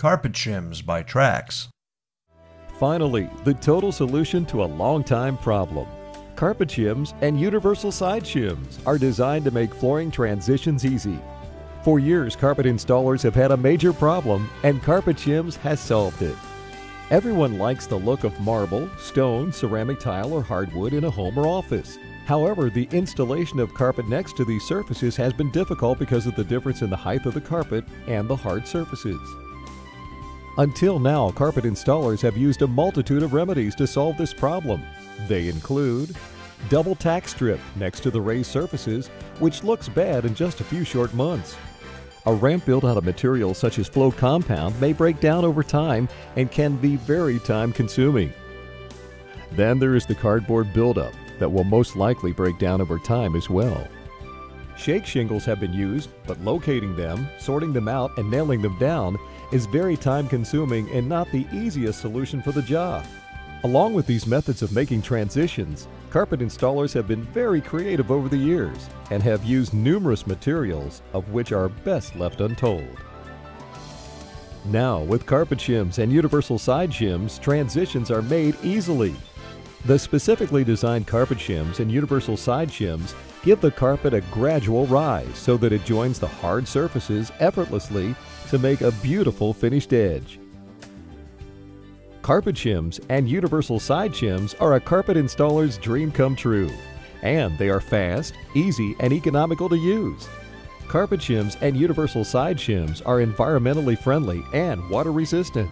Carpet Shims by TRAXX. Finally, the total solution to a long-time problem. Carpet shims and universal side shims are designed to make flooring transitions easy. For years, carpet installers have had a major problem, and Carpet Shims has solved it. Everyone likes the look of marble, stone, ceramic tile, or hardwood in a home or office. However, the installation of carpet next to these surfaces has been difficult because of the difference in the height of the carpet and the hard surfaces. Until now, carpet installers have used a multitude of remedies to solve this problem. They include double tack strip next to the raised surfaces, which looks bad in just a few short months. A ramp built out of materials such as float compound may break down over time and can be very time consuming. Then there is the cardboard buildup that will most likely break down over time as well. Shake shingles have been used, but locating them, sorting them out, and nailing them down is very time consuming and not the easiest solution for the job. Along with these methods of making transitions, carpet installers have been very creative over the years and have used numerous materials of which are best left untold. Now, with carpet shims and universal side shims, transitions are made easily. The specifically designed carpet shims and universal side shims give the carpet a gradual rise so that it joins the hard surfaces effortlessly to make a beautiful finished edge. Carpet shims and universal side shims are a carpet installer's dream come true. And they are fast, easy, and economical to use. Carpet shims and universal side shims are environmentally friendly and water resistant.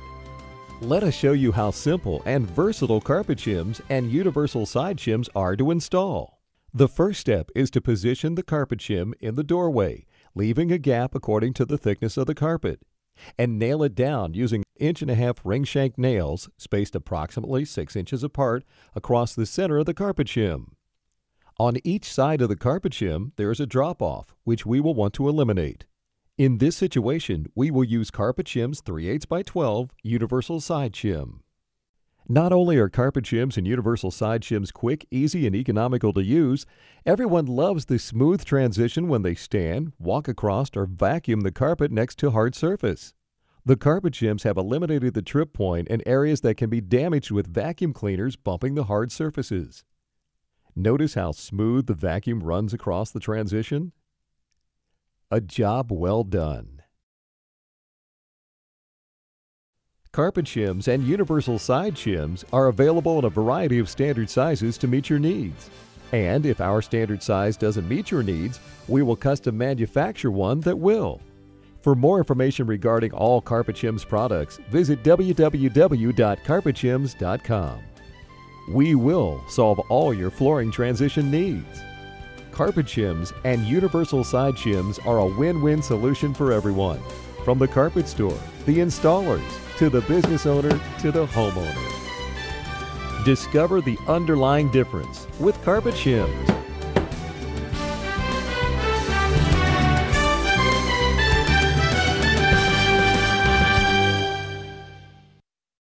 Let us show you how simple and versatile carpet shims and universal side shims are to install. The first step is to position the carpet shim in the doorway, leaving a gap according to the thickness of the carpet and nail it down using inch and a half ring shank nails spaced approximately 6 inches apart across the center of the carpet shim. On each side of the carpet shim there is a drop off which we will want to eliminate. In this situation we will use carpet shims 3 8 by 12 universal side shim. Not only are carpet shims and universal side shims quick, easy, and economical to use, everyone loves the smooth transition when they stand, walk across, or vacuum the carpet next to hard surface. The carpet shims have eliminated the trip point and areas that can be damaged with vacuum cleaners bumping the hard surfaces. Notice how smooth the vacuum runs across the transition? A job well done. Carpet shims and universal side shims are available in a variety of standard sizes to meet your needs. And if our standard size doesn't meet your needs, we will custom manufacture one that will. For more information regarding all Carpet Shims products, visit www.carpetshims.com. We will solve all your flooring transition needs. Carpet shims and universal side shims are a win-win solution for everyone. From the carpet store, the installers, to the business owner to the homeowner. Discover the underlying difference with Carpet Shims.